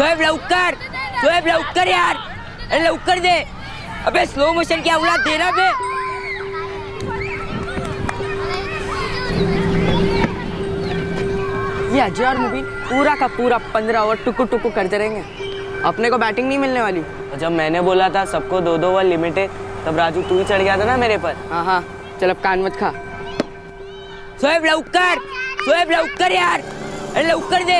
शोएब लवकर शोएब लवकर यार अरे लवकर दे अबे स्लो मोशन की औलाद देना बे ये अजय और मुबीन पूरा का पूरा पंद्रह ओवर टुकु टुकु करते रहेंगे। अपने को बैटिंग नहीं मिलने वाली। जब मैंने बोला था सबको दो दो ओवर लिमिट है तब राजू तू ही चढ़ गया था ना मेरे पर। हाँ हाँ। चल अब कान मत खा। शोएब लवकर शोएब लवकर यार. अरे लवकर दे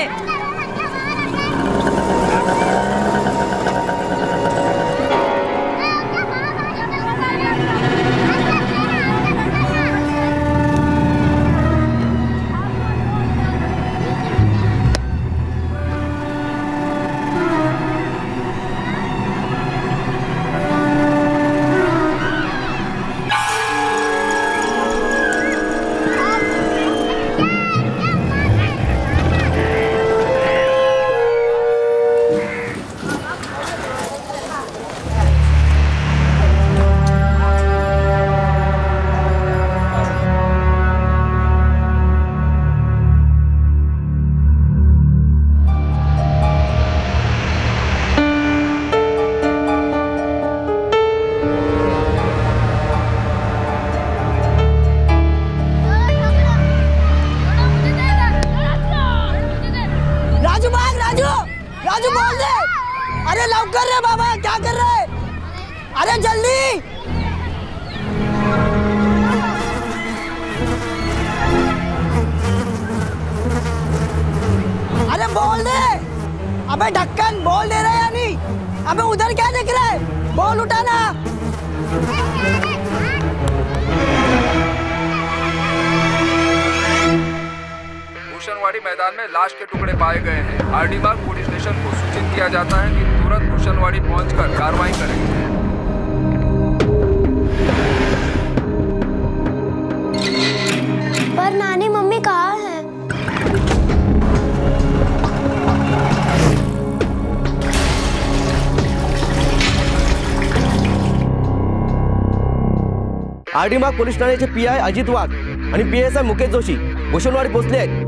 आरडीमाग पोलीस ठाण्याचे पी आय अजित वाघ आणि P S I Mukesh Joshi, Bhushanwadi पोहोचले आहेत.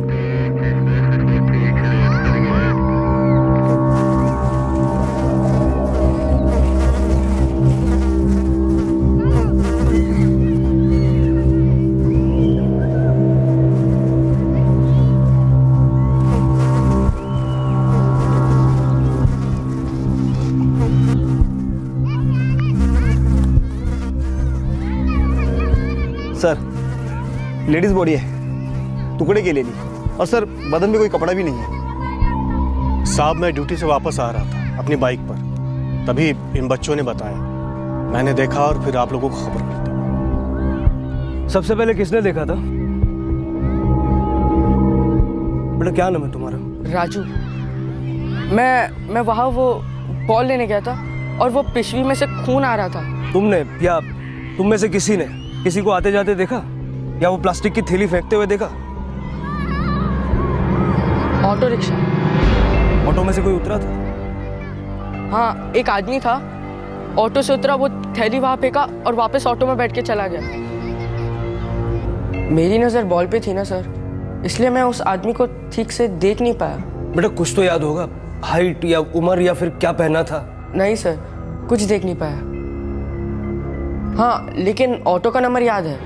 लेडीज़ बॉडी है टुकड़े के लिए नहीं और सर बदन में कोई कपड़ा भी नहीं है। साहब मैं ड्यूटी से वापस आ रहा था अपनी बाइक पर। तभी इन बच्चों ने बताया। मैंने देखा और फिर आप लोगों को खबर कर दी सबसे पहले किसने देखा था? बेटा क्या नाम है तुम्हारा? राजू। मैं मैं वहाँ वो बॉल लेने गया था और वो पिशवी में से खून आ रहा था। तुमने या तुम में से किसी ने किसी को आते जाते देखा? या वो प्लास्टिक की थैली फेंकते हुए देखा? Auto rickshaw. ऑटो में से कोई उतरा था? हाँ एक आदमी था। ऑटो से उतरा वो थैली वहाँ फेंका और वापस ऑटो में बैठ के चला गया। मेरी नज़र बॉल पे थी ना सर। इसलिए मैं उस आदमी को ठीक से देख नहीं पाया। बेटा कुछ तो याद होगा। हाइट या उम्र या फिर क्या पहना था? नहीं सर। कुछ देख नहीं पाया। हाँ लेकिन ऑटो का नंबर याद है।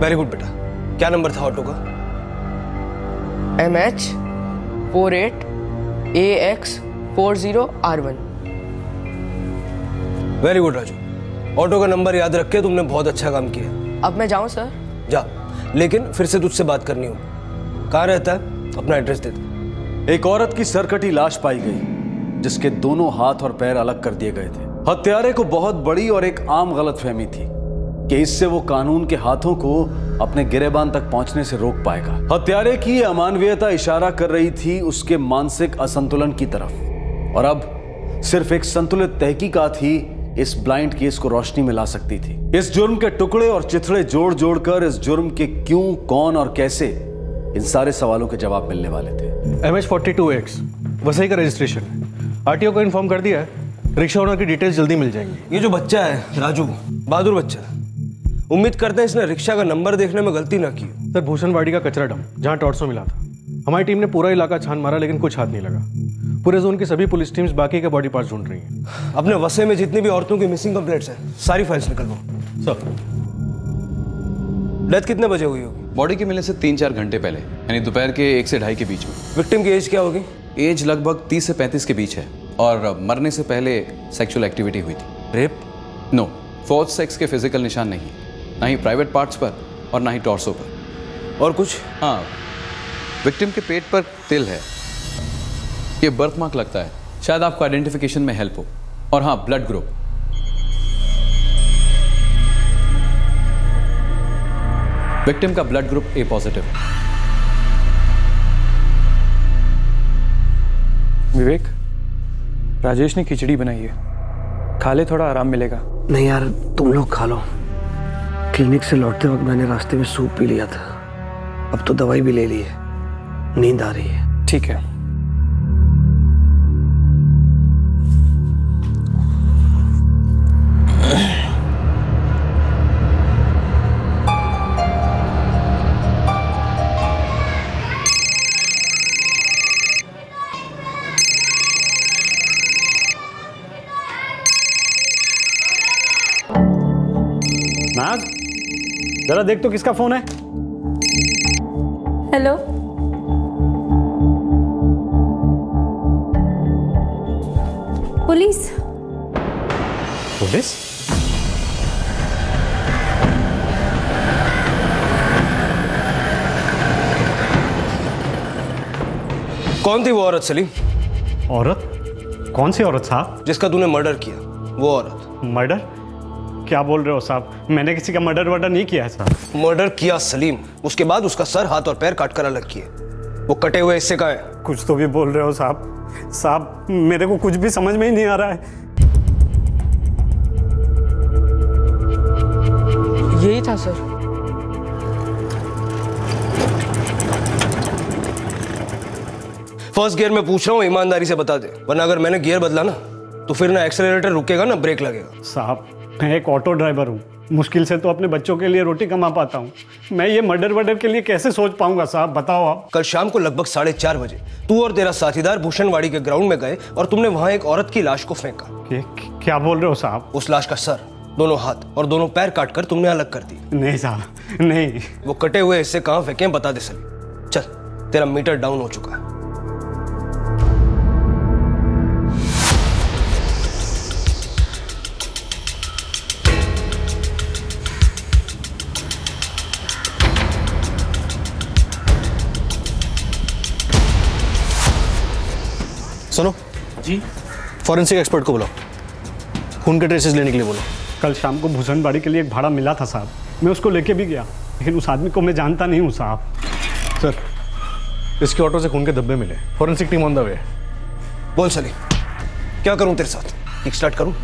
वेरी गुड बेटा। क्या नंबर था ऑटो का? M H four eight A X four zero R one very good Raju auto का नंबर याद रख के तुमने बहुत अच्छा काम किया। अब मैं जाऊँ सर जा। लेकिन फिर से तुझसे बात करनी हो। कहाँ रहता है? अपना एड्रेस दे दे। एक औरत की सरकटी लाश पाई गई जिसके दोनों हाथ और पैर अलग कर दिए गए थे। हत्यारे को बहुत बड़ी और एक आम गलतफहमी थी। कि इससे वो कानून के हाथों को अपने गिरेबान तक पहुँचने से रोक पाएगा। हत्यारे की ये अमानवीयता इशारा कर रही थी उसके मानसिक असंतुलन की तरफ़। और अब सिर्फ़ एक संतुलित तहकीकात ही इस ब्लाइंड केस को रोशनी में ला सकती थी। इस जुर्म के टुकड़े और चिथड़े जोड़ जोड़कर इस जुर्म के क्यों कौन और कैसे इन सारे सवालों के जवाब मिलने वाले थे। M H forty two X Vasai का रजिस्ट्रेशन आर टी ओ को इन्फॉर्म कर दिया है। रिक्शा ओनर की डिटेल्स जल्दी मिल जाएँगी। ये जो बच्चा है राजू बहादुर बच्चा। उम्मीद करते हैं इसने रिक्शा का नंबर देखने में गलती ना की हो। सर भूषणवाड़ी का कचरा डंप जहाँ टॉर्सो मिला था। हमारी टीम ने पूरा इलाका छान मारा लेकिन कुछ हाथ नहीं लगा। पूरे जोन की सभी पुलिस टीम्स बाकी के बॉडी पार्ट्स ढूंढ रही हैं। अपने वसे में जितनी भी औरतों की मिसिंग कंप्लेंट्स हैं सारी फाइल्स निकलवाओ सर। डेथ कितने बजे हुई होगी? बॉडी के मिलने से तीन चार घंटे पहले यानी दोपहर के एक से ढाई के बीच में। विक्टिम की एज क्या होगी? एज लगभग तीस से पैंतीस के बीच है और मरने से पहले सेक्सुअल एक्टिविटी हुई थी। रेप नो फोर्थ सेक्स के फ़िज़िकल निशान नहीं। ना ही प्राइवेट पार्ट्स पर और ना ही टॉर्सो पर। और कुछ? हाँ विक्टिम के पेट पर तिल है। ये बर्थ मार्क लगता है। शायद आपको आइडेंटिफिकेशन में हेल्प हो। और हाँ ब्लड ग्रुप विक्टिम का ब्लड ग्रुप ए पॉजिटिव है विवेक राजेश ने खिचड़ी बनाई है। खा ले थोड़ा आराम मिलेगा। नहीं यार तुम लोग खा लो। क्लिनिक से लौटते वक्त मैंने रास्ते में सूप पी लिया था। अब तो दवाई भी ले ली है। नींद आ रही है। ठीक है। जरा देख तो किसका फ़ोन है। हेलो। पुलिस। पुलिस? कौन थी वो औरत सलीम? औरत? कौन सी औरत साहब? जिसका तूने मर्डर किया वो औरत। मर्डर? क्या बोल रहे हो साहब? मैंने किसी का मर्डर वर्डर नहीं किया है साहब। मर्डर किया सलीम। उसके बाद उसका सर हाथ और पैर काट कर अलग किए। वो कटे हुए हिस्से का है। कुछ तो भी बोल रहे हो साहब। साहब मेरे को कुछ भी समझ में ही नहीं आ रहा है। यही था सर। फ़र्स्ट गियर में पूछ रहा हूँ ईमानदारी से बता दे। वरना अगर मैंने गियर बदला ना तो फिर ना एक्सेलरेटर रुकेगा ना ब्रेक लगेगा। साहब मैं एक ऑटो ड्राइवर हूँ। मुश्किल से तो अपने बच्चों के लिए रोटी कमा पाता हूँ। मैं ये मर्डर वर्डर के लिए कैसे सोच पाऊँगा साहब? बताओ आप। कल शाम को लगभग साढ़े चार बजे तू और तेरा साथीदार भूषणवाड़ी के ग्राउंड में गए और तुमने वहाँ एक औरत की लाश को फेंका। क्या बोल रहे हो साहब? उस लाश का सर दोनों हाथ और दोनों पैर काट कर तुमने अलग कर दी नहीं साहब नहीं। वो कटे हुए हिस्से कहाँ फेंके बता दे सर। चल तेरा मीटर डाउन हो चुका है। सुनो। जी। फॉरेंसिक एक्सपर्ट को बुलाओ। खून के ट्रेसेस लेने के लिए बोलो। कल शाम को भूषणबाड़ी के लिए एक भाड़ा मिला था साहब। मैं उसको लेके भी गया लेकिन उस आदमी को मैं जानता नहीं हूँ साहब। सर इसके ऑटो से खून के धब्बे मिले। Forensic team on the way बोल सली। क्या करूँ तेरे साथ? किक स्टार्ट करूँ?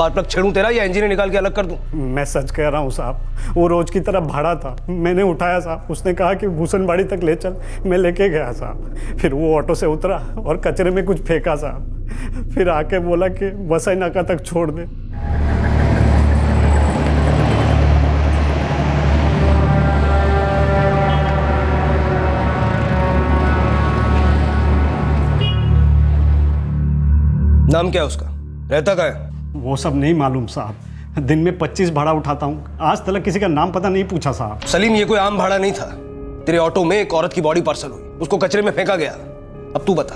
पार प्लग छेड़ूं तेरा या इंजीनियर निकाल के अलग कर दूँ? मैं सच कह रहा हूँ साहब वो रोज की तरह भाड़ा था। मैंने उठाया साहब उसने कहा कि भूषणबाड़ी तक ले चल मैं लेके गया साहब। फिर वो ऑटो से उतरा और कचरे में कुछ फेंका साहब। फिर आके बोला कि वसई नाका तक छोड़ दे। नाम क्या है उसका? रहता का है? वो सब नहीं मालूम साहब। दिन में 25 भाड़ा उठाता हूँ। आज तक किसी का नाम पता नहीं पूछा साहब। सलीम ये कोई आम भाड़ा नहीं था। तेरे ऑटो में एक औरत की बॉडी पार्सल हुई। उसको कचरे में फेंका गया। अब तू बता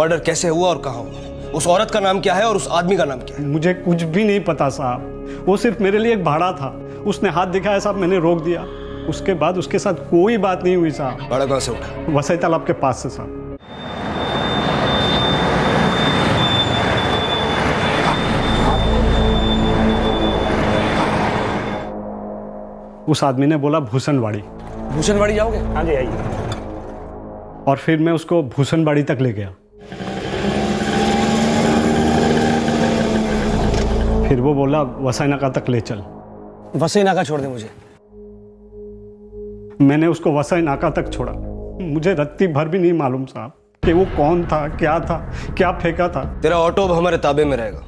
मर्डर कैसे हुआ और कहाँ हुआ? उस औरत का नाम क्या है और उस आदमी का नाम क्या है? मुझे कुछ भी नहीं पता साहब। वो सिर्फ़ मेरे लिए एक भाड़ा था। उसने हाथ दिखाया साहब मैंने रोक दिया। उसके बाद उसके साथ कोई बात नहीं हुई साहब। भाड़ा कहाँ से उठा? वसई तालाब के पास से साहब। उस आदमी ने बोला भूषणवाड़ी। भूषणवाड़ी जाओगे? हाँ जी आइए। और फिर मैं उसको भूषणबाड़ी तक ले गया। फिर वो बोला वसई नाका तक ले चल। वसई नाका छोड़ दे मुझे। मैंने उसको वसई नाका तक छोड़ा। मुझे रत्ती भर भी नहीं मालूम साहब कि वो कौन था क्या था क्या फेंका था। तेरा ऑटो अब हमारे ताबे में रहेगा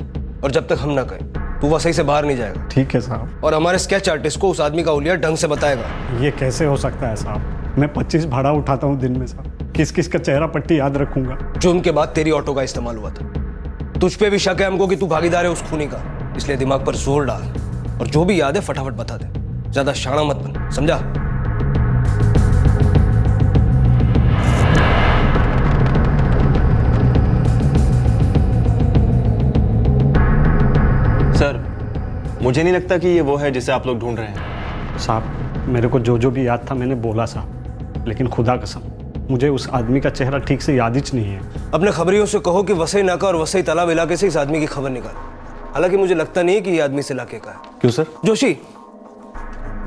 और जब तक हम ना कहें तू वसई से बाहर नहीं जाएगा। ठीक है साहब। और हमारे स्केच आर्टिस्ट को उस आदमी का उलिया ढंग से बताएगा। ये कैसे हो सकता है साहब? मैं 25 भाड़ा उठाता हूँ दिन में साहब। किस किस का चेहरा पट्टी याद रखूँगा। जुर्म के बाद तेरी ऑटो का इस्तेमाल हुआ था। तुझ पे भी शक है हमको कि तू भागीदार है उस खूनी का। इसलिए दिमाग पर ज़ोर डाल और जो भी याद है फटाफट बता दे। ज़्यादा शाणा मत बन समझा? मुझे नहीं लगता कि ये वो है जिसे आप लोग ढूंढ रहे हैं। साहब मेरे को जो जो भी याद था मैंने बोला साहब। लेकिन खुदा कसम मुझे उस आदमी का चेहरा ठीक से याद ही नहीं है। अपने खबरियों से कहो कि वसई नाका और वसई तालाब इलाके से इस आदमी की खबर निकाल। हालाँकि मुझे लगता नहीं है कि ये आदमी इस इलाके का है। क्यों सर? जोशी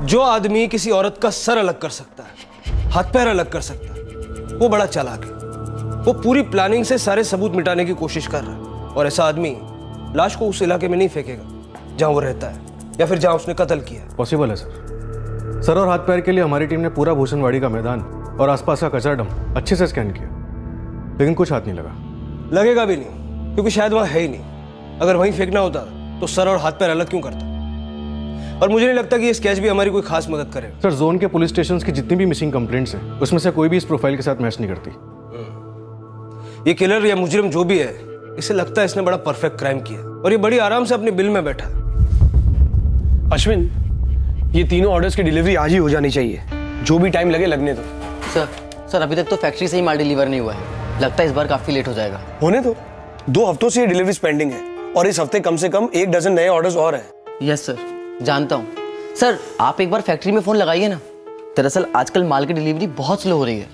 जो आदमी किसी औरत का सर अलग कर सकता है हाथ पैर अलग कर सकता है वो बड़ा चालाक है। वो पूरी प्लानिंग से सारे सबूत मिटाने की कोशिश कर रहा है और ऐसा आदमी लाश को उस इलाके में नहीं फेंकेगा। जहाँ वो रहता है या फिर जहाँ उसने कत्ल किया पॉसिबल है सर सर और हाथ पैर के लिए हमारी टीम ने पूरा भूषणवाड़ी का मैदान और आसपास का कचरा डम अच्छे से स्कैन किया। लेकिन कुछ हाथ नहीं लगा। लगेगा भी नहीं क्योंकि शायद वहाँ है ही नहीं। अगर वहीं फेंकना होता तो सर और हाथ पैर अलग क्यों करता? और मुझे नहीं लगता कि ये स्केच भी हमारी कोई खास मदद करे सर जोन के पुलिस स्टेशन की जितनी भी मिसिंग कंप्लेंट्स हैं उसमें से कोई भी इस प्रोफ़ाइल के साथ मैच नहीं करती। ये किलर या मुजरिम जो भी है इसे लगता है इसने बड़ा परफेक्ट क्राइम किया और ये बड़ी आराम से अपने बिल में बैठा अश्विन ये तीनों ऑर्डर्स की डिलीवरी आज ही हो जानी चाहिए। जो भी टाइम लगे लगने दो। सर सर अभी तक तो फैक्ट्री से ही माल डिलीवर नहीं हुआ है। लगता है इस बार काफ़ी लेट हो जाएगा। होने दो। दो हफ्तों से ये डिलीवरी पेंडिंग है और इस हफ़्ते कम से कम एक डजन नए ऑर्डर्स और हैं। यस सर जानता हूँ। सर आप एक बार फैक्ट्री में फ़ोन लगाइए ना। दरअसल आजकल माल की डिलीवरी बहुत स्लो हो रही है।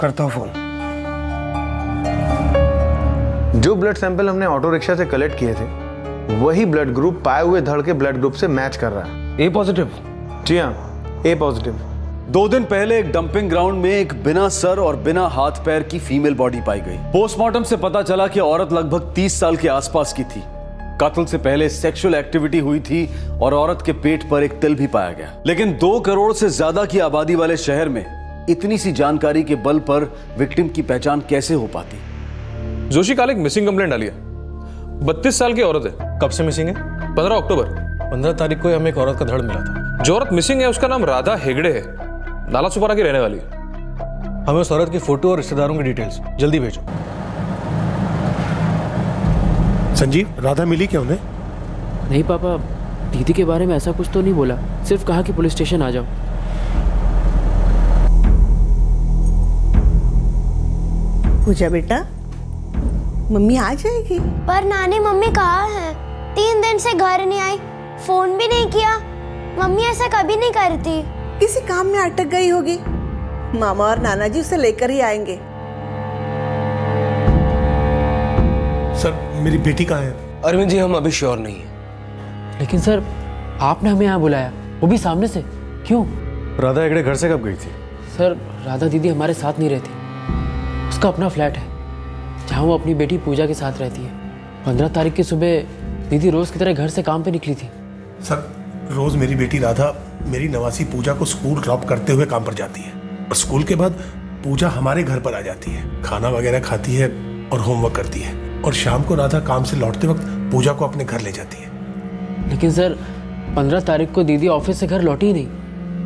करता हूँ फ़ोन जो ब्लड सैंपल हमने ऑटो रिक्शा से कलेक्ट किए थे वही ब्लड ग्रुप पाए हुए धड़ के ब्लड ग्रुप से मैच कर रहा है। ए पॉजिटिव जी हाँ ए पॉजिटिव दो दिन पहले एक डंपिंग ग्राउंड में एक बिना सर और बिना हाथ पैर की फीमेल बॉडी पाई गई। पोस्टमार्टम से पता चला कि औरत लगभग 30 साल के आसपास की थी। कत्ल से पहले सेक्सुअल एक्टिविटी हुई थी और औरत के पेट पर एक तिल भी पाया गया। लेकिन दो करोड़ से ज़्यादा की आबादी वाले शहर में इतनी सी जानकारी के बल पर विक्टिम की पहचान कैसे हो पाती? जोशी काल एक मिसिंग कंप्लेंट डाली है। बत्तीस साल की औरत है। कब से मिसिंग है? पंद्रह अक्टूबर। पंद्रह तारीख को हमें एक औरत का धड़ मिला था। जो औरत मिसिंग है उसका नाम राधा हेगड़े है। नाला सुपारा की रहने वाली है। हमें उस औरत की फ़ोटो और रिश्तेदारों की डिटेल्स जल्दी भेजो। संजीव राधा मिली क्या उन्हें? नहीं पापा दीदी के बारे में ऐसा कुछ तो नहीं बोला। सिर्फ़ कहा कि पुलिस स्टेशन आ जाओ। पूजा बेटा मम्मी आ जाएगी? पर नानी मम्मी कहाँ है? तीन दिन से घर नहीं आई फ़ोन भी नहीं किया। मम्मी ऐसा कभी नहीं करती। किसी काम में अटक गई होगी। मामा और नाना जी उसे लेकर ही आएँगे। सर मेरी बेटी कहाँ है? अरविंद जी हम अभी श्योर नहीं है। लेकिन सर आपने हमें यहाँ बुलाया। वो भी सामने से। क्यों? राधा हेगड़े घर से कब गई थी? सर राधा दीदी हमारे साथ नहीं रहती। उसका अपना फ्लैट है। जहाँ वो अपनी बेटी पूजा के साथ रहती है। पंद्रह तारीख की सुबह दीदी रोज की तरह घर से काम पे निकली थी। सर रोज मेरी बेटी राधा मेरी नवासी पूजा को स्कूल ड्रॉप करते हुए काम पर जाती है। और स्कूल के बाद पूजा हमारे घर पर आ जाती है। खाना वगैरह खाती है और होमवर्क करती है। और शाम को राधा काम से लौटते वक्त पूजा को अपने घर ले जाती है। लेकिन सर पंद्रह तारीख को दीदी ऑफ़िस से घर लौटी ही नहीं।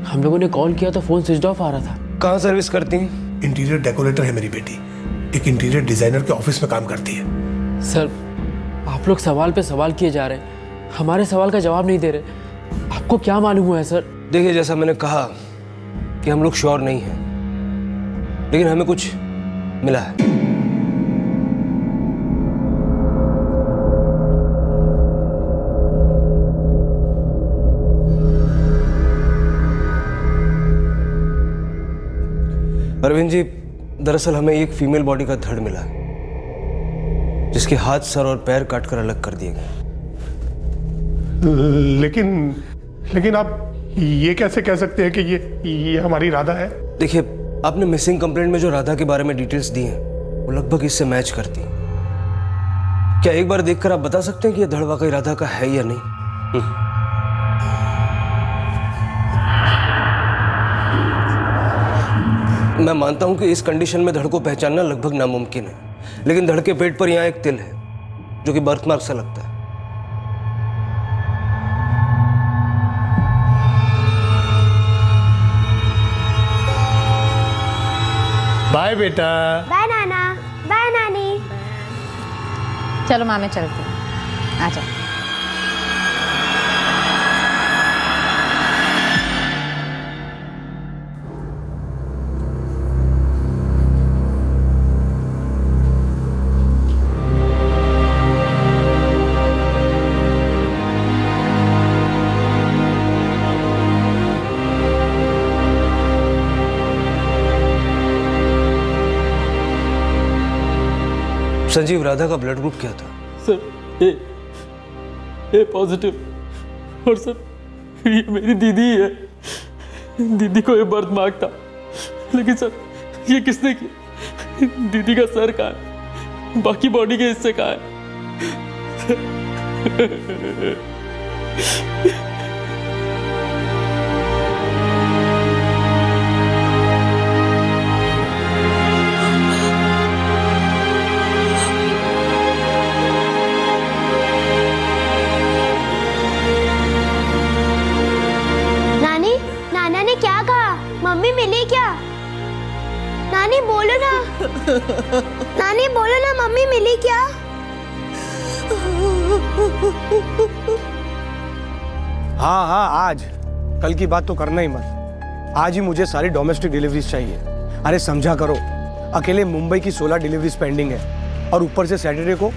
हम लोगों ने कॉल किया तो फ़ोन स्विच ऑफ़ आ रहा था। कहाँ सर्विस करती हैं? इंटीरियर डेकोरेटर है मेरी बेटी। एक इंटीरियर डिज़ाइनर के ऑफ़िस में काम करती है। सर आप लोग सवाल पे सवाल किए जा रहे हैं। हमारे सवाल का जवाब नहीं दे रहे। आपको क्या मालूम हुआ है सर देखिए जैसा मैंने कहा कि हम लोग श्योर नहीं हैं लेकिन हमें कुछ मिला है। अरविंद जी दरअसल हमें एक फीमेल बॉडी का धड़ मिला है जिसके हाथ सर और पैर काटकर अलग कर दिए गए। लेकिन लेकिन आप ये कैसे कह सकते हैं कि ये ये हमारी राधा है? देखिए आपने मिसिंग कंप्लेंट में जो राधा के बारे में डिटेल्स दी हैं वो लगभग इससे मैच करती हैं। क्या एक बार देखकर आप बता सकते हैं कि यह धड़ वाकई राधा का है या नहीं? मैं मानता हूँ कि इस कंडीशन में धड़ को पहचानना लगभग नामुमकिन है। लेकिन धड़ के पेट पर यहाँ एक तिल है जो कि बर्थमार्क सा लगता है। बाय बेटा। बाय नाना। बाय नानी। चलो माँ मैं चलती हूँ। आ जाओ। संजीव राधा का ब्लड ग्रुप क्या था? सर ए ए पॉजिटिव और सर, ये मेरी दीदी है दीदी को ये बर्थ मार्क था। लेकिन सर, ये किसने किया? दीदी का सर कहाँ है? बाकी बॉडी के हिस्से कहाँ है? नानी बोलो ना मम्मी मिली क्या? हाँ हाँ आज। कल की बात तो करना ही मत। आज ही मुझे सारी डोमेस्टिक डिलीवरीज चाहिए। अरे समझा करो। अकेले मुंबई की 16 डिलीवरीज पेंडिंग है। और ऊपर से सैटरडे को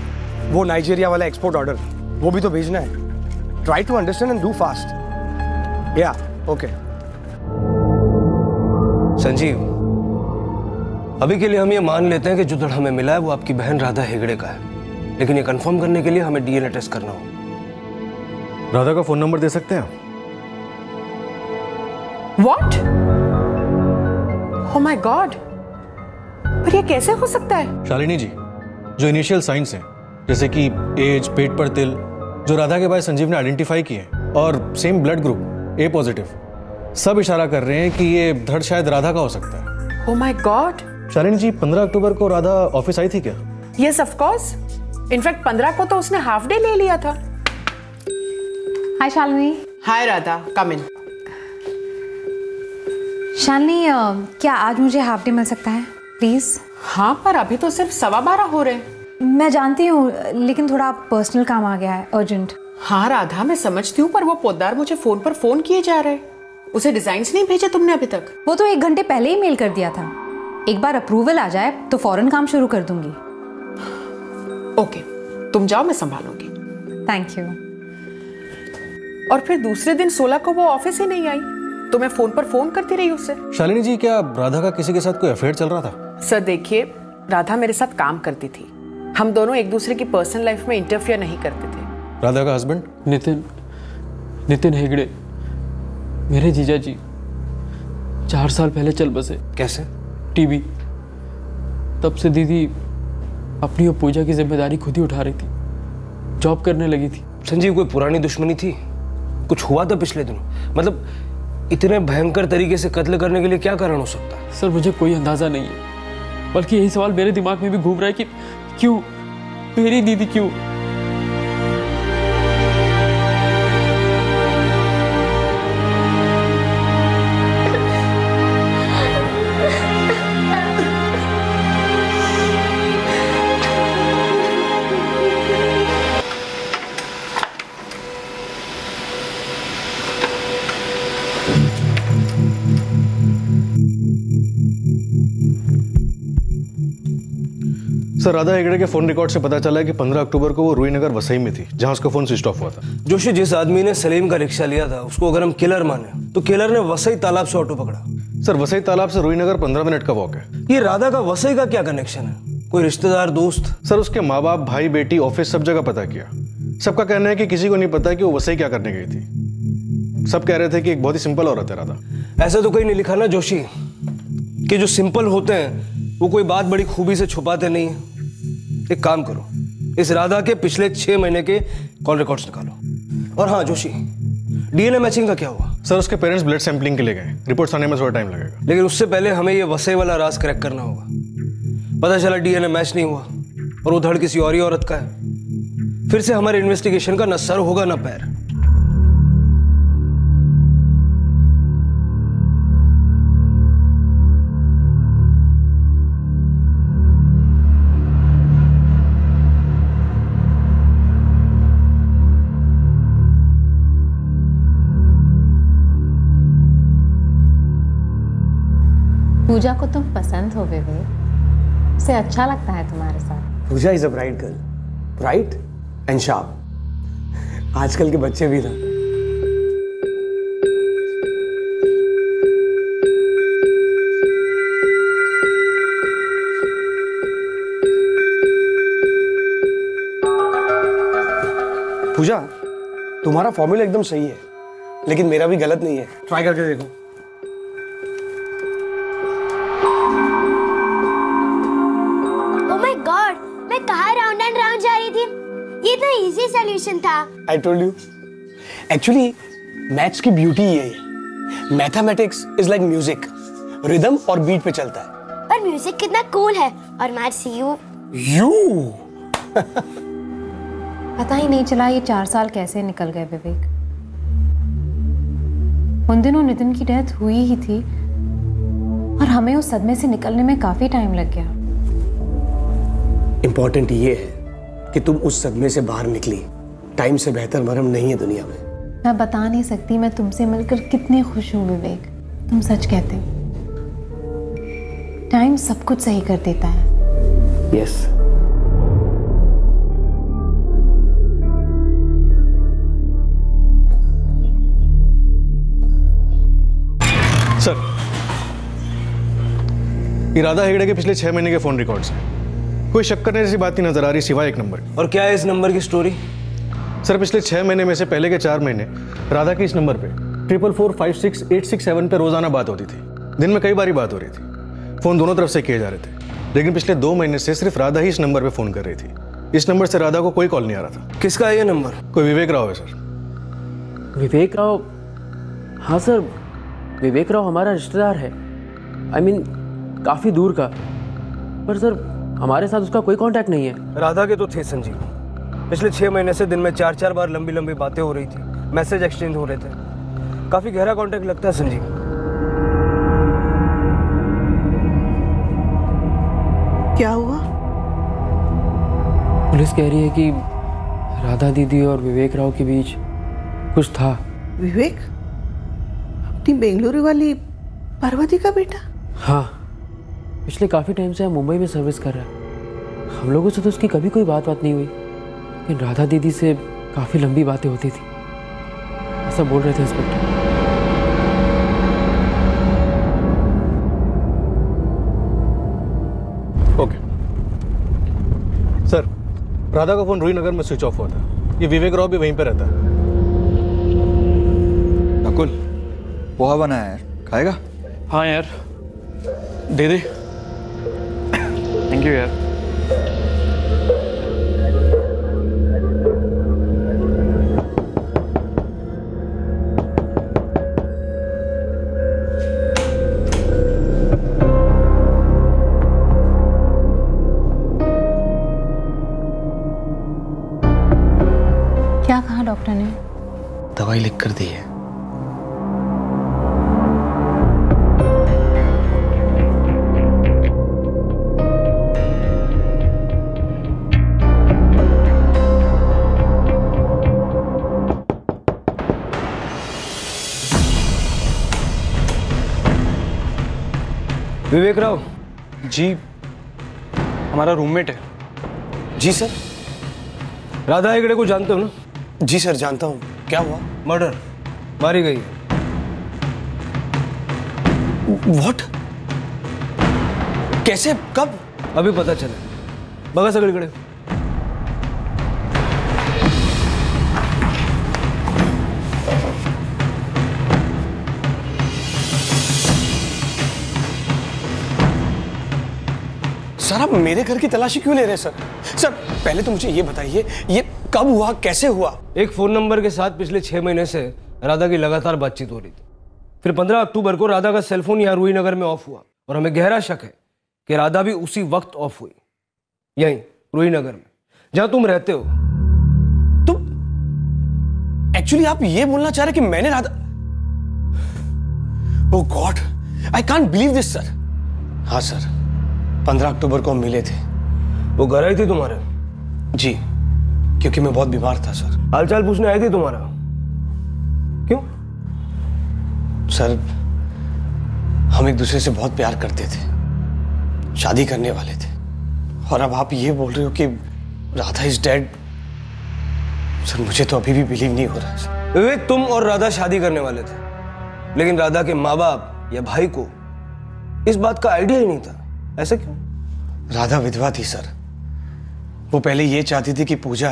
वो नाइजीरिया वाला एक्सपोर्ट ऑर्डर वो भी तो भेजना है। Try to understand and do fast या ओके संजीव अभी के लिए हम ये मान लेते हैं कि जो दड़ हमें मिला है वो आपकी बहन राधा हेगड़े का है। लेकिन ये कंफर्म करने के लिए हमें डीएनए टेस्ट करना हो राधा का फ़ोन नंबर दे सकते हैं वॉट ओ माय गॉड पर ये कैसे हो सकता है? शालिनी जी जो इनिशियल साइंस हैं जैसे कि एज पेट पर तिल जो राधा के बाद संजीव ने आइडेंटिफाई किए और same blood group A positive सब इशारा कर रहे हैं कि ये धड़ शायद राधा का हो सकता है। Oh my god Shalini ji पंद्रह अक्टूबर को राधा ऑफ़िस आई थी क्या? यस ऑफ़ कोर्स इनफैक्ट पंद्रह को तो उसने हाफ़ डे ले लिया था। हाय शालिनी हाय राधा कम इन शालिनी क्या आज मुझे हाफ़ डे मिल सकता है? प्लीज़ हाँ पर अभी तो सिर्फ़ सवा बारह हो रहे हैं। मैं जानती हूँ लेकिन थोड़ा पर्सनल काम आ गया है अर्जेंट हाँ राधा मैं समझती हूँ पर वो पोदार मुझे फ़ोन पर फ़ोन किए जा रहे उसे डिज़ाइन नहीं भेजे तुमने अभी तक? वो तो एक घंटे पहले ही मेल कर दिया था। एक बार अप्रूवल आ जाए तो फ़ौरन काम शुरू कर दूँगी। ओके तुम जाओ मैं संभालूँगी। थैंक यू और फिर दूसरे दिन सोलह को वो ऑफ़िस ही नहीं आई। तो मैं फ़ोन पर फ़ोन करती रही उससे। शालिनी जी क्या राधा का किसी के साथ कोई अफेयर चल रहा था? सर देखिए राधा मेरे साथ काम करती थी। हम दोनों एक दूसरे की पर्सनल लाइफ में इंटरफेयर नहीं करते थे। राधा का हस्बैंड नितिन नितिन हेगड़े मेरे जीजा जी चार साल पहले चल बसे। कैसे? टीवी। तब से दीदी अपनी और पूजा की ज़िम्मेदारी खुद ही उठा रही थी। जॉब करने लगी थी। संजीव कोई पुरानी दुश्मनी थी? कुछ हुआ था पिछले दिनों? मतलब इतने भयंकर तरीके से कत्ल करने के लिए क्या कारण हो सकता? है सर मुझे कोई अंदाज़ा नहीं है। बल्कि यही सवाल मेरे दिमाग में भी घूम रहा है कि क्यों? मेरी दीदी क्यों? सर राधा हेगड़े के फ़ोन रिकॉर्ड से पता चला है कि 15 अक्टूबर को वो रूईनगर वसई में थी जहाँ उसका फ़ोन स्विच ऑफ़ हुआ था। जोशी जिस आदमी ने सलीम का रिक्शा लिया था उसको अगर हम किलर माने तो किलर ने वसई तालाब से ऑटो पकड़ा। सर वसई तालाब से रूईनगर 15 मिनट का वॉक है। ये राधा का वसई का क्या कनेक्शन है? कोई रिश्तेदार दोस्त? सर उसके माँ बाप भाई बेटी ऑफ़िस सब जगह पता किया। सबका कहना है कि किसी को नहीं पता कि वो वसई क्या करने गई थी। सब कह रहे थे कि एक बहुत ही सिंपल औरत है राधा। ऐसा तो कहीं नहीं लिखा ना जोशी कि जो सिंपल होते हैं वो कोई बात बड़ी खूबी से छुपाते नहीं है। एक काम करो इस राधा के पिछले छह महीने के कॉल रिकॉर्ड्स निकालो। और हाँ जोशी डीएनए मैचिंग का क्या हुआ? सर उसके पेरेंट्स ब्लड सैंपलिंग के लिए गए। रिपोर्ट्स आने में थोड़ा टाइम लगेगा। लेकिन उससे पहले हमें ये वसे वाला राज क्रैक करना होगा। पता चला डीएनए मैच नहीं हुआ और वो धड़ किसी और ही औरत का है। फिर से हमारे इन्वेस्टिगेशन का न सर होगा न पैर। पूजा को तुम पसंद हो, विवेक? उसे अच्छा लगता है तुम्हारे साथ। Pooja is a bright girl bright and sharp आजकल के बच्चे भी ना। पूजा, तुम्हारा फॉर्मूला एकदम सही है, लेकिन मेरा भी गलत नहीं है। ट्राई करके देखो। था I told you actually maths की ब्यूटी ये है। Mathematics is like music rhythm और बीट पे चलता है। पर म्यूज़िक कितना कूल है। और मैथ्स यू यू पता ही नहीं चला ये चार साल कैसे निकल गए विवेक। उन दिनों नितिन की डेथ हुई ही थी। और हमें उस सदमे से निकलने में काफ़ी टाइम लग गया। इंपॉर्टेंट ये है कि तुम उस सदमे से बाहर निकली। टाइम से बेहतर मरहम नहीं है दुनिया में। मैं बता नहीं सकती मैं तुमसे मिलकर कितनी खुश हूँ विवेक। तुम सच कहते हो। टाइम सब कुछ सही कर देता है। यस सर ये राधा हेगड़े के पिछले छह महीने के फ़ोन रिकॉर्ड्स हैं। कोई शक करने जैसी बात नहीं नज़र आ रही सिवाय एक नंबर और क्या है इस नंबर की स्टोरी सर पिछले छह महीने में से पहले के चार महीने राधा की इस नंबर पे triple four five six eight six seven पे रोज़ाना बात होती थी। दिन में कई बारी बात हो रही थी। फ़ोन दोनों तरफ़ से किए जा रहे थे। लेकिन पिछले दो महीने से सिर्फ़ राधा ही इस नंबर पे फ़ोन कर रही थी। इस नंबर से राधा को कोई कॉल नहीं आ रहा था। किसका है ये नंबर? कोई विवेक राव है सर। विवेक राव? हाँ सर विवेक राव हमारा रिश्तेदार है। आई I मीन mean, काफ़ी दूर का। पर सर हमारे साथ उसका कोई कांटेक्ट नहीं है। राधा के तो थे संजीव। पिछले छह महीने से दिन में चार चार बार लंबी लंबी बातें हो रही थी। मैसेज एक्सचेंज हो रहे थे। काफ़ी गहरा कांटेक्ट लगता है संजीव। क्या हुआ? पुलिस कह रही है कि राधा दीदी और विवेक राव के बीच कुछ था। विवेक? अपनी बेंगलुरु वाली पार्वती का बेटा? हाँ। पिछले काफ़ी टाइम से हम मुंबई में सर्विस कर रहा है। हम लोगों से तो उसकी कभी कोई बात बात नहीं हुई। लेकिन राधा दीदी से काफ़ी लंबी बातें होती थी। ऐसा बोल रहे थे इंस्पेक्टर ओके। सर राधा का फ़ोन रूहीनगर में स्विच ऑफ़ हुआ था। ये विवेक राव भी वहीं पे रहता है। नकुल पोहा बनाया है। खाएगा? हाँ यार। दे दे। थैंक यू यार। विवेक राव। जी हमारा रूममेट है। जी सर। राधा हेगड़े को जानते हो ना? जी सर जानता हूँ। क्या हुआ? मर्डर मारी गई व्हाट कैसे? कब? अभी पता चला। बगा सगळीकडे सर आप मेरे घर की तलाशी क्यों ले रहे हैं सर? सर पहले तो मुझे ये बताइए ये कब हुआ कैसे हुआ? एक फ़ोन नंबर के साथ पिछले छह महीने से राधा की लगातार बातचीत हो रही थी। फिर 15 अक्टूबर को राधा का सेलफोन यहाँ रूहीनगर में ऑफ़ हुआ और हमें गहरा शक है कि राधा भी उसी वक्त ऑफ़ हुई यहीं रूहीनगर में जहाँ तुम रहते हो। तुम एक्चुअली आप ये बोलना चाह रहे कि मैंने Radha oh god I can't believe this sir हाँ सर पंद्रह अक्टूबर को हम मिले थे। वो घर आई थी तुम्हारे? जी क्योंकि मैं बहुत बीमार था सर। हालचाल पूछने आई थी तुम्हारा? क्यों? सर हम एक दूसरे से बहुत प्यार करते थे। शादी करने वाले थे। और अब आप ये बोल रहे हो कि राधा इज़ डेड सर मुझे तो अभी भी बिलीव नहीं हो रहा सर। विवेक तुम और राधा शादी करने वाले थे। लेकिन राधा के माँ बाप या भाई को इस बात का आइडिया ही नहीं था। ऐसा क्यों? राधा विधवा थी सर। वो पहले ये चाहती थी कि पूजा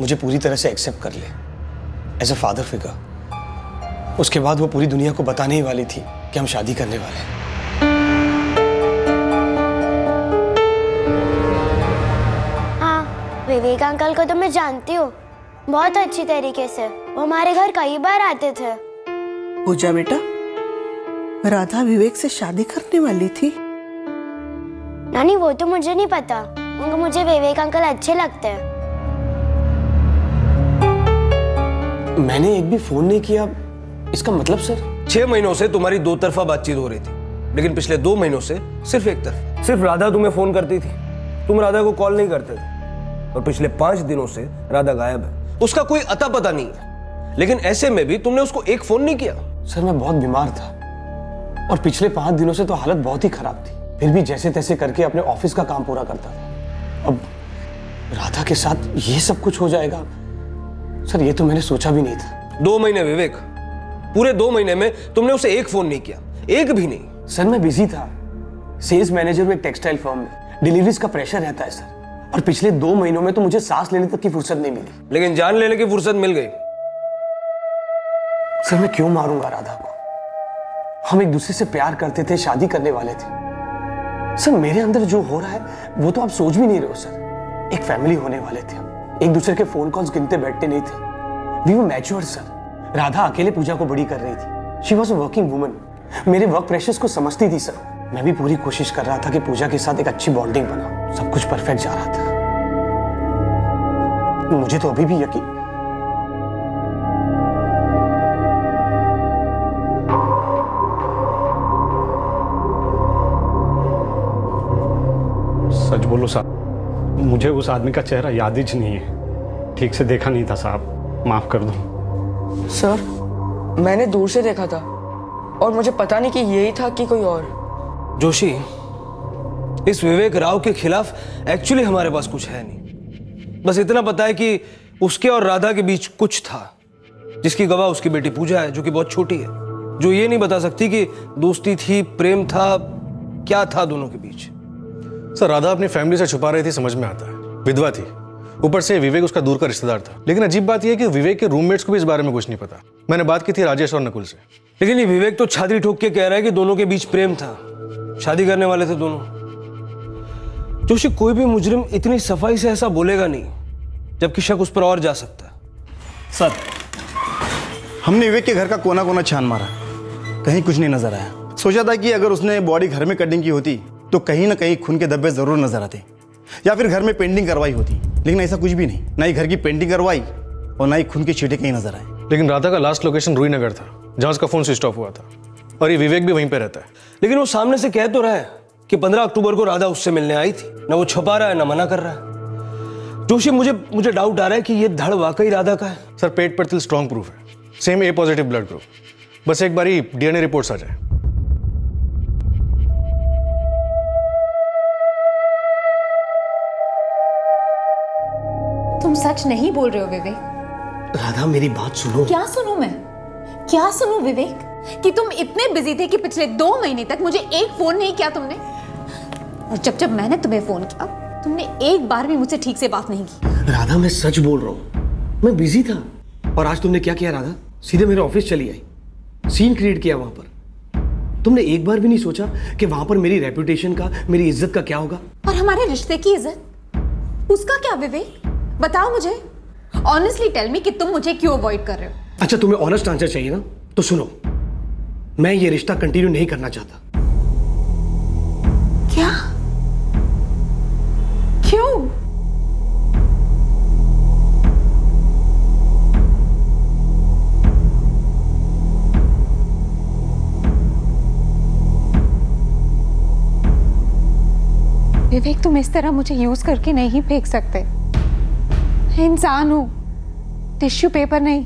मुझे पूरी तरह से एक्सेप्ट कर ले एज अ फादर फिगर उसके बाद वो पूरी दुनिया को बताने ही वाली थी कि हम शादी करने वाले हैं। हाँ विवेक अंकल को तो मैं जानती हूँ। बहुत अच्छी तरीके से। वो हमारे घर कई बार आते थे। पूजा बेटा राधा विवेक से शादी करने वाली थी? नानी वो तो मुझे नहीं पता। मगर मुझे विवेक अंकल अच्छे लगते हैं। मैंने एक भी फ़ोन नहीं किया। इसका मतलब सर? छह महीनों से तुम्हारी दो तरफा बातचीत हो रही थी लेकिन पिछले दो महीनों से सिर्फ़ एक तरफ़। सिर्फ़ राधा तुम्हें फ़ोन करती थी। तुम राधा को कॉल नहीं करते थे। और पिछले पाँच दिनों से राधा गायब है। उसका कोई अता पता नहीं है। लेकिन ऐसे में भी तुमने उसको एक फ़ोन नहीं किया। सर मैं बहुत बीमार था। और पिछले पाँच दिनों से तो हालत बहुत ही खराब थी। फिर भी जैसे तैसे करके अपने ऑफ़िस का काम पूरा करता था। अब राधा के साथ ये सब कुछ हो जाएगा। सर ये तो मैंने सोचा भी नहीं था। दो महीने विवेक। पूरे दो महीने में तुमने उसे एक फ़ोन नहीं किया एक भी नहीं। सर मैं बिज़ी था। सेल्स मैनेजर में एक टेक्सटाइल फर्म में। डिलीवरीज का प्रेशर रहता है सर। और पिछले दो महीनों में तो मुझे सांस लेने तक की फुर्सत नहीं मिली। लेकिन जान लेने की फुर्सत मिल गई। सर मैं क्यों मारूँगा राधा को? हम एक दूसरे से प्यार करते थे शादी करने वाले थे। सर, मेरे अंदर जो हो रहा है, वो तो आप सोच भी नहीं रहे हो, सर। एक फैमिली होने वाले थे हम। एक दूसरे के फ़ोन कॉल्स गिनते बैठते नहीं थे। We were mature sir Radha अकेले पूजा को बड़ी कर रही थी। She was a working woman मेरे वर्क प्रेशर्स को समझती थी सर मैं भी पूरी कोशिश कर रहा था कि पूजा के साथ एक अच्छी बॉन्डिंग बना सब कुछ परफेक्ट जा रहा था। मुझे तो अभी भी यकीन बोलो साहब। मुझे उस आदमी का चेहरा याद ही नहीं है। ठीक से देखा नहीं था साहब। माफ़ कर दो। सर मैंने दूर से देखा था। और मुझे पता नहीं कि यही था कि कोई और। जोशी इस विवेक राव के खिलाफ एक्चुअली हमारे पास कुछ है नहीं। बस इतना पता है कि उसके और राधा के बीच कुछ था जिसकी गवाह उसकी बेटी पूजा है जो कि बहुत छोटी है। जो ये नहीं बता सकती कि दोस्ती थी प्रेम था क्या था दोनों के बीच। सर राधा अपनी फैमिली से छुपा रही थी समझ में आता है। विधवा थी। ऊपर से विवेक उसका दूर का रिश्तेदार था। लेकिन अजीब बात यह है कि विवेक के रूममेट्स को भी इस बारे में कुछ नहीं पता। मैंने बात की थी राजेश और नकुल से। लेकिन ये विवेक तो छाती ठोक के कह रहा है कि दोनों के बीच प्रेम था। शादी करने वाले थे दोनों। जोशी कोई भी मुजरिम इतनी सफ़ाई से ऐसा बोलेगा नहीं जबकि शक उस पर और जा सकता है। सर हमने विवेक के घर का कोना कोना छान मारा। कहीं कुछ नहीं नज़र आया। सोचा था कि अगर उसने बॉडी घर में कटिंग की होती तो कहीं ना कहीं खून के धब्बे ज़रूर नज़र आते। या फिर घर में पेंटिंग करवाई होती लेकिन ऐसा कुछ भी नहीं। ना ही घर की पेंटिंग करवाई और ना ही खून के छींटे कहीं नज़र आए। लेकिन राधा का लास्ट लोकेशन रूईनगर था जहाँ उसका फ़ोन स्विच ऑफ़ हुआ था। और ये विवेक भी वहीं पर रहता है। लेकिन वो सामने से कह तो रहा है कि 15 अक्टूबर को राधा उससे मिलने आई थी। ना वो छुपा रहा है ना मना कर रहा है। जोशी मुझे मुझे डाउट आ रहा है कि ये धड़ वाकई राधा का है। सर पेट पर तिल स्ट्रॉन्ग प्रूफ है। Same A positive blood group बस एक बारी डीएनए रिपोर्ट्स आ जाए। तुम सच नहीं बोल रहे हो विवेक। राधा मेरी बात सुनो। क्या सुनूं मैं? क्या सुनूं विवेक? कि तुम इतने बिज़ी थे कि पिछले दो महीने तक मुझे एक फ़ोन नहीं किया तुमने? और जब जब मैंने तुम्हें फ़ोन किया तुमने एक बार भी मुझसे ठीक से बात नहीं की। राधा मैं सच बोल रहा हूँ। मैं बिज़ी था। और आज तुमने क्या किया राधा? सीधे मेरे ऑफ़िस चली आई। सीन क्रिएट किया वहाँ पर। तुमने एक बार भी नहीं सोचा कि वहाँ पर मेरी रेपुटेशन का मेरी इज़्ज़त का क्या होगा? और हमारे रिश्ते की इज़्ज़त? उसका क्या विवेक? बताओ मुझे। ऑनेस्टली टेल मी कि तुम मुझे क्यों अवॉइड कर रहे हो? अच्छा तुम्हें ऑनेस्ट आंसर चाहिए ना तो सुनो। मैं ये रिश्ता कंटिन्यू नहीं करना चाहता। क्या? क्यों? विवेक तुम इस तरह मुझे यूज़ करके नहीं फेंक सकते। इंसान हूँ। टिश्यू पेपर नहीं।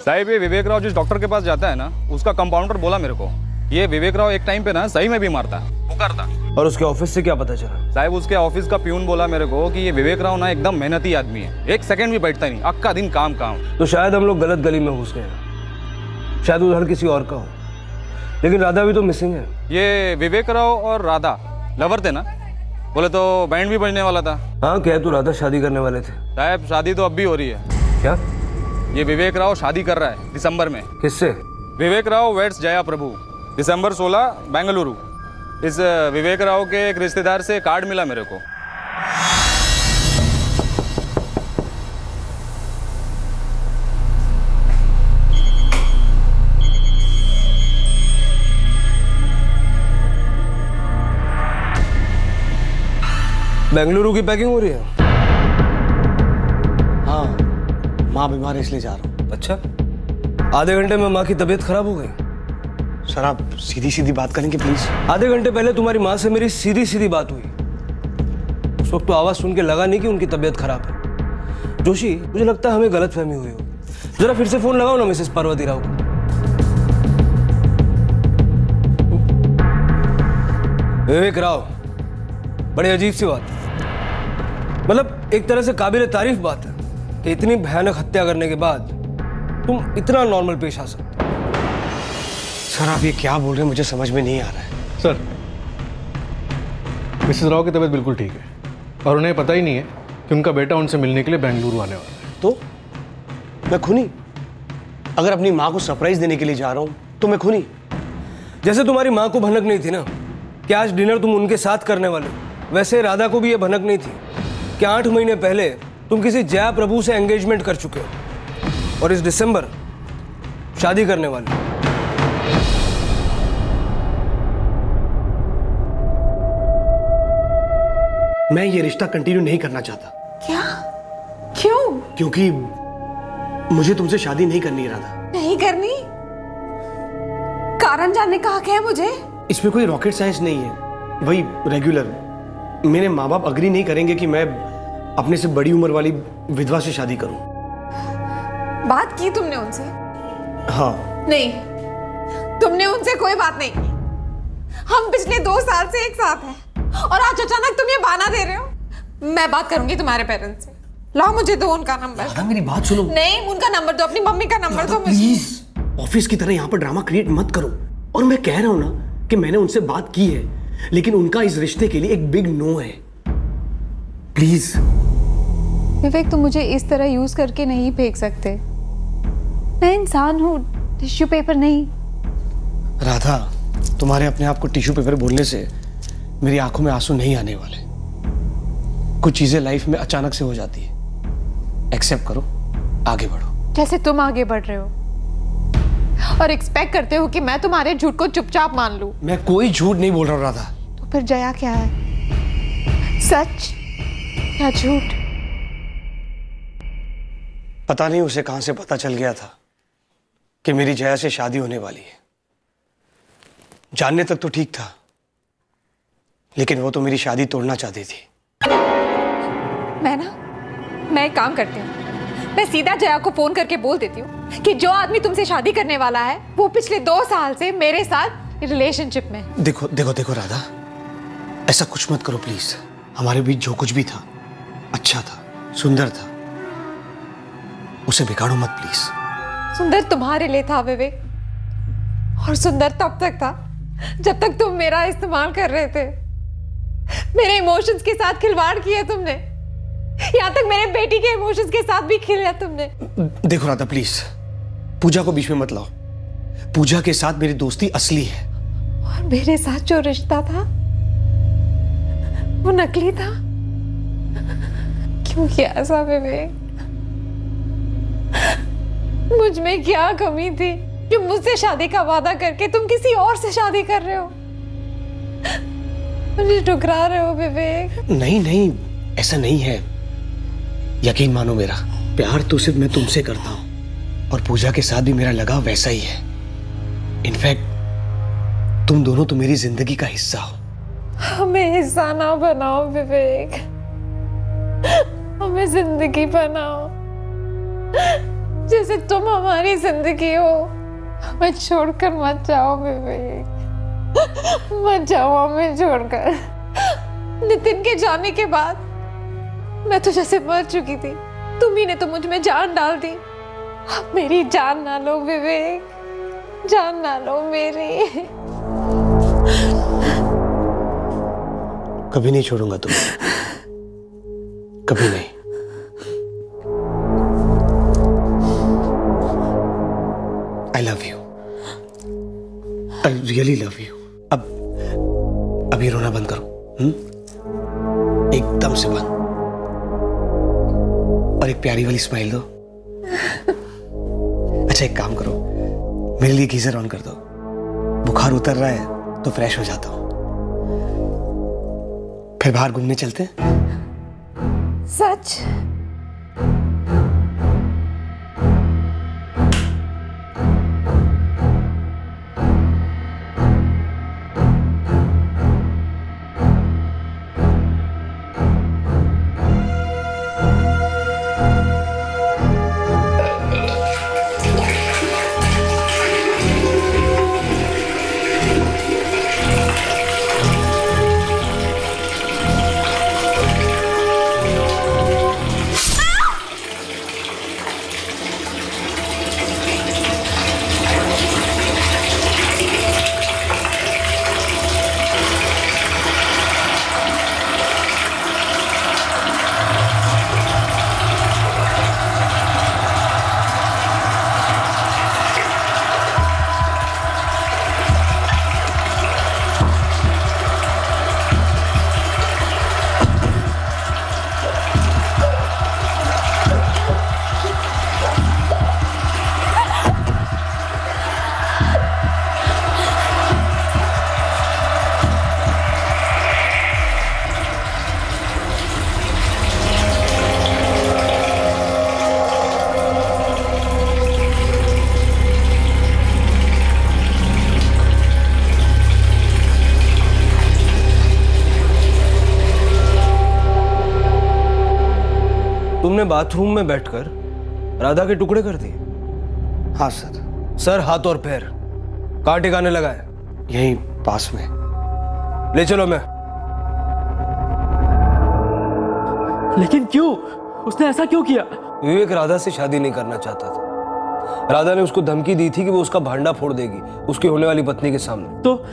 साहिब ये विवेक राव जिस डॉक्टर के पास जाता है ना उसका कंपाउंडर बोला मेरे को। ये विवेक राव एक टाइम पे ना सही में भी मारता पुकारता। और उसके ऑफ़िस से क्या पता चला? साहब उसके ऑफ़िस का प्यून बोला मेरे को कि ये विवेक राव ना एकदम मेहनती आदमी है। एक सेकंड भी बैठता नहीं अक्का दिन काम काम तो शायद हम लोग गलत गली में घुस गए। शायद उधर किसी और का हो। लेकिन राधा भी तो मिसिंग है। ये विवेक राव और राधा लवर थे ना? बोले तो बैंड भी बजने वाला था। हाँ क्या तू राधा शादी करने वाले थे। साहब शादी तो अब भी हो रही है। क्या? ये विवेक राव शादी कर रहा है दिसंबर में। किससे? Vivek Rao weds Jaya Prabhu December 16 Bengaluru. इस विवेक राव के एक रिश्तेदार से कार्ड मिला मेरे को। बेंगलुरु की पैकिंग हो रही है? हाँ माँ बीमार है इसलिए जा रहा हूँ। अच्छा। आधे घंटे में माँ की तबीयत खराब हो गई? सर आप सीधी सीधी बात करेंगे प्लीज़। आधे घंटे पहले तुम्हारी माँ से मेरी सीधी सीधी बात हुई। उस वक्त तो आवाज़ सुन के लगा नहीं कि उनकी तबीयत खराब है। जोशी मुझे लगता है हमें गलत फहमी हुई हो जरा फिर से फ़ोन लगाओ ना मिसेस पार्वती राव को। विवेक राव बड़ी अजीब सी बात। है मतलब एक तरह से काबिल तारीफ़ बात है कि इतनी भयानक हत्या करने के बाद तुम इतना नॉर्मल पेश आ सकते सर आप ये क्या बोल रहे हैं? मुझे समझ में नहीं आ रहा है। सर मिसेस राव की तबीयत बिल्कुल ठीक है और उन्हें पता ही नहीं है कि उनका बेटा उनसे मिलने के लिए बेंगलुरु आने वाला है। तो? मैं खूनी। अगर अपनी माँ को सरप्राइज़ देने के लिए जा रहा हूँ तो मैं खूनी। जैसे तुम्हारी माँ को भनक नहीं थी ना कि आज डिनर तुम उनके साथ करने वाले हो, वैसे राधा को भी ये भनक नहीं थी। कि आठ महीने पहले तुम किसी जया प्रभु से एंगेजमेंट कर चुके हो? और इस दिसंबर शादी करने वाले हो। मैं ये रिश्ता कंटिन्यू नहीं करना चाहता। क्या? क्यों? क्योंकि मुझे तुमसे शादी नहीं करनी राधा। नहीं करनी? कारण जानने का हक है मुझे? इसमें कोई रॉकेट साइंस नहीं है वही रेगुलर मेरे माँ बाप अग्री नहीं करेंगे कि मैं अपने से बड़ी उम्र वाली विधवा से शादी करूँ। बात की तुमने उनसे? हाँ। नहीं। तुमने उनसे कोई बात नहीं। की हम पिछले दो साल से एक साथ हैं और आज अचानक तुम ये बहाना दे रहे हो। मैं बात करूँगी तुम्हारे पेरेंट्स से। लाओ मुझे दो उनका नंबर मेरी बात सुनो। नहीं उनका नंबर दो अपनी मम्मी का नंबर दो प्लीज़ ऑफ़िस की तरह यहाँ पर ड्रामा क्रिएट मत करो। और मैं कह रहा हूँ ना कि मैंने उनसे बात की है। लेकिन उनका इस रिश्ते के लिए एक बिग नो है। प्लीज़ विवेक तुम मुझे इस तरह यूज़ करके नहीं फेंक सकते। मैं इंसान हूँ टिश्यू पेपर नहीं। राधा तुम्हारे अपने आप को टिश्यू पेपर बोलने से मेरी आँखों में आँसू नहीं आने वाले। कुछ चीज़ें लाइफ में अचानक से हो जाती है। एक्सेप्ट करो आगे बढ़ो। जैसे तुम आगे बढ़ रहे हो। और एक्सपेक्ट करते हो कि मैं तुम्हारे झूठ को चुपचाप मान लूँ। मैं कोई झूठ नहीं बोल रहा राधा तो फिर जया क्या है? सच या झूठ? पता नहीं उसे कहाँ से पता चल गया था कि मेरी जया से शादी होने वाली है। जानने तक तो ठीक था लेकिन वो तो मेरी शादी तोड़ना चाहती थी। मैं ना मैं एक काम करती हूँ। मैं सीधा जया को फ़ोन करके बोल देती हूँ कि जो आदमी तुमसे शादी करने वाला है वो पिछले दो साल से मेरे साथ रिलेशनशिप में देखो देखो देखो राधा ऐसा कुछ मत करो प्लीज़ हमारे बीच जो कुछ भी था अच्छा था सुंदर था उसे बिगाड़ो मत प्लीज़ सुंदर तुम्हारे लिए था विवेक। और सुंदर तब तक था जब तक तुम मेरा इस्तेमाल कर रहे थे। मेरे इमोशंस के साथ खिलवाड़ किया तुमने। यहाँ तक मेरे बेटी के इमोशंस के साथ भी खेला तुमने। देखो राधा प्लीज़ पूजा को बीच में मत लाओ। पूजा के साथ मेरी दोस्ती असली है। और मेरे साथ जो रिश्ता था वो नकली था। क्यों किया ऐसा विवेक? मुझमें क्या कमी थी? जो मुझसे शादी का वादा करके तुम किसी और से शादी कर रहे हो। मुझे ठुकरा रहे हो विवेक। नहीं नहीं ऐसा नहीं है। यकीन मानो मेरा। प्यार तो सिर्फ़ मैं तुमसे करता हूँ। और पूजा के साथ भी मेरा लगाव वैसा ही है। इनफैक्ट, तुम दोनों तो मेरी ज़िंदगी का हिस्सा हो। हमें हिस्सा ना बनाओ, विवेक। हमें ज़िंदगी बनाओ। जैसे तुम हमारी ज़िंदगी हो। हमें छोड़कर मत जाओ, विवेक। मत जाओ, हमें छोड़कर। नितिन के जाने के बाद मैं तो जैसे मर चुकी थी। तुम ही ने तो मुझमें जान डाल दी। अब मेरी जान ना लो, विवेक। जान ना लो मेरी। कभी नहीं छोड़ूँगा तुम्हें। कभी नहीं। I love you I really love you अब, अभी रोना बंद करो हुँ? एकदम से बंद। और एक प्यारी वाली स्माइल दो। अच्छा एक काम करो। मेरे लिए गीजर ऑन कर दो। बुखार उतर रहा है तो फ्रेश हो जाता हूँ। फिर बाहर घूमने चलते हैं? सच? बाथरूम में बैठकर राधा के टुकड़े कर दिए। हाँ सर। सर हाथ और पैर। कहाँ टिकाने लगाए। यहीं पास में। ले चलो मैं। लेकिन क्यों? उसने ऐसा क्यों किया? विवेक राधा से शादी नहीं करना चाहता था। राधा ने उसको धमकी दी थी कि वो उसका भांडा फोड़ देगी उसकी होने वाली पत्नी के सामने। तो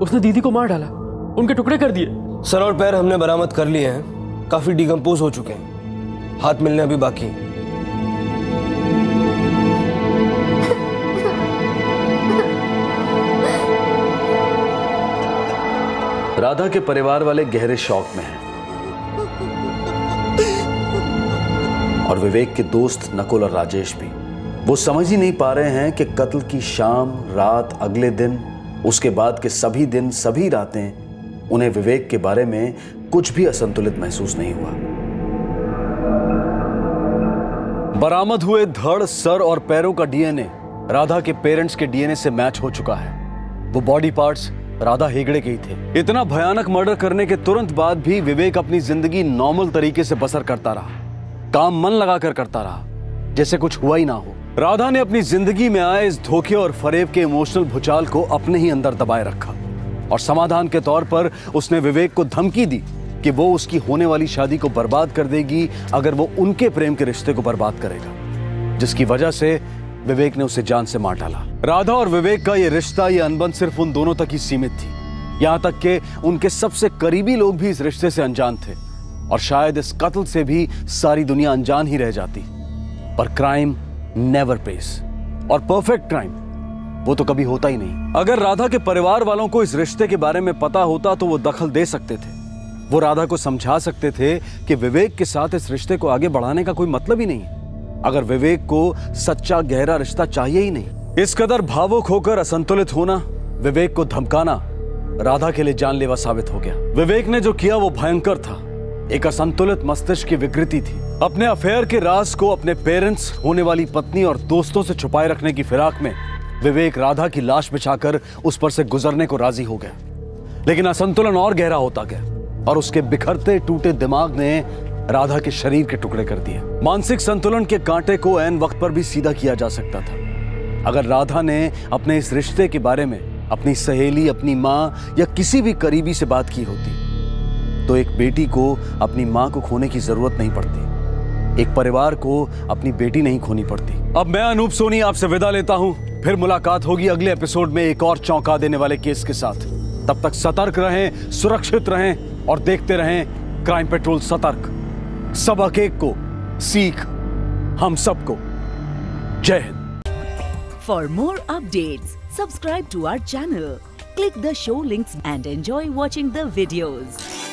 उसने दीदी को मार डाला? उनके टुकड़े कर दिए? सर और पैर हमने बरामद कर लिए हैं। काफ़ी डिकम्पोज हो चुके हैं। हाथ मिलने अभी बाकी राधा के परिवार वाले गहरे शौक में हैं। और विवेक के दोस्त नकुल और राजेश भी। वो समझ ही नहीं पा रहे हैं कि कत्ल की शाम, रात, अगले दिन, उसके बाद के सभी दिन, सभी रातें, उन्हें विवेक के बारे में कुछ भी असंतुलित महसूस नहीं हुआ। बरामद हुए धड़, सर और पैरों का डीएनए राधा के पेरेंट्स के डीएनए से मैच हो चुका है। वो बॉडी पार्ट्स राधा हेगड़े के ही थे। इतना भयानक मर्डर करने के तुरंत बाद भी विवेक अपनी ज़िंदगी नॉर्मल तरीके से बसर करता रहा। काम मन लगाकर करता रहा, जैसे कुछ हुआ ही ना हो। राधा ने अपनी ज़िंदगी में आए इस धोखे और फरेब के इमोशनल भूचाल को अपने ही अंदर दबाए रखा। और समाधान के तौर पर उसने विवेक को धमकी दी। कि वो उसकी होने वाली शादी को बर्बाद कर देगी अगर वो उनके प्रेम के रिश्ते को बर्बाद करेगा, जिसकी वजह से विवेक ने उसे जान से मार डाला। राधा और विवेक का ये रिश्ता, ये अनबन सिर्फ़ उन दोनों तक ही सीमित थी। यहाँ तक कि उनके सबसे करीबी लोग भी इस रिश्ते से अनजान थे और शायद इस कत्ल से भी सारी दुनिया अनजान ही रह जाती। पर क्राइम नेवर पेस और परफेक्ट क्राइम वो तो कभी होता ही नहीं। अगर राधा के परिवार वालों को इस रिश्ते के बारे में पता होता तो वो दखल दे सकते थे। वो राधा को समझा सकते थे कि विवेक के साथ इस रिश्ते को आगे बढ़ाने का कोई मतलब ही नहीं अगर विवेक को सच्चा गहरा रिश्ता चाहिए ही नहीं, इस कदर भावुक होकर असंतुलित होना, विवेक को धमकाना, राधा के लिए जानलेवा साबित हो गया। विवेक ने जो किया वो भयंकर था। एक असंतुलित मस्तिष्क की विकृति थी। अपने अफेयर के राज को अपने पेरेंट्स होने वाली पत्नी और दोस्तों से छुपाए रखने की फिराक में, विवेक राधा की लाश बिछाकर उस पर से गुजरने को राज़ी हो गया। लेकिन असंतुलन और गहरा होता गया। और उसके बिखरते टूटे दिमाग ने राधा के शरीर के टुकड़े कर दिए। मानसिक संतुलन के कांटे को एन वक्त पर भी सीधा किया जा सकता था। अगर राधा ने अपने इस रिश्ते के बारे में अपनी सहेली, अपनी माँ या किसी भी करीबी से बात की होती तो एक बेटी को अपनी माँ को खोने की ज़रूरत नहीं पड़ती। एक परिवार को अपनी बेटी नहीं खोनी पड़ती। अब मैं अनूप सोनी आपसे विदा लेता हूँ। फिर मुलाकात होगी अगले एपिसोड में एक और चौंका देने वाले केस के साथ। तब तक सतर्क रहें, सुरक्षित रहें और देखते रहें, क्राइम पेट्रोल सतर्क। सबक एक को सीख, हम सबको जय Hind. For more update subscribe to our channel click the show links and enjoy watching the videos